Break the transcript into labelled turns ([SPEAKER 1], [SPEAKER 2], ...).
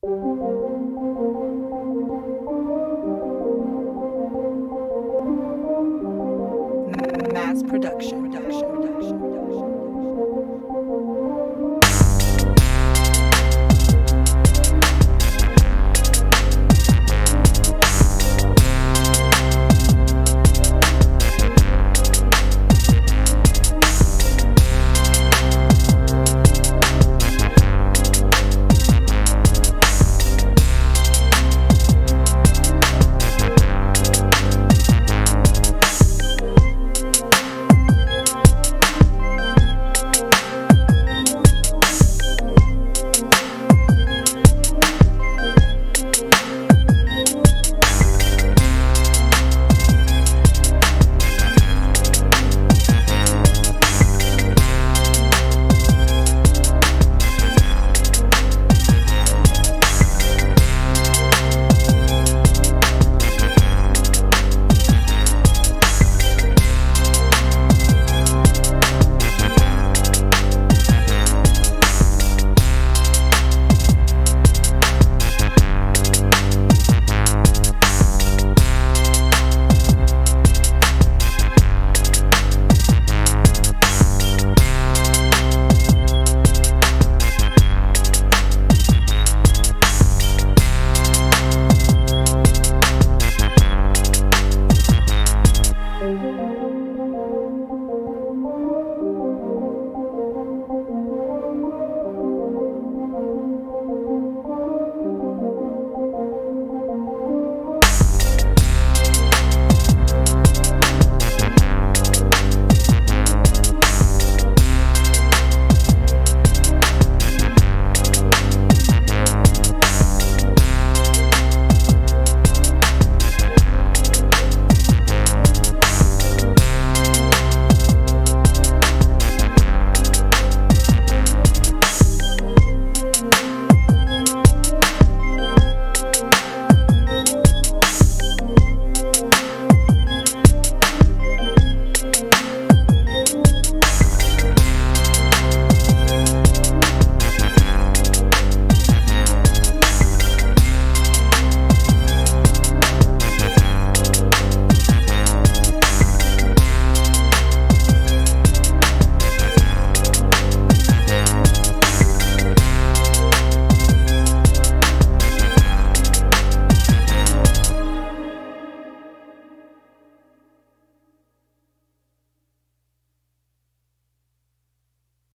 [SPEAKER 1] Mass production. production, production, production.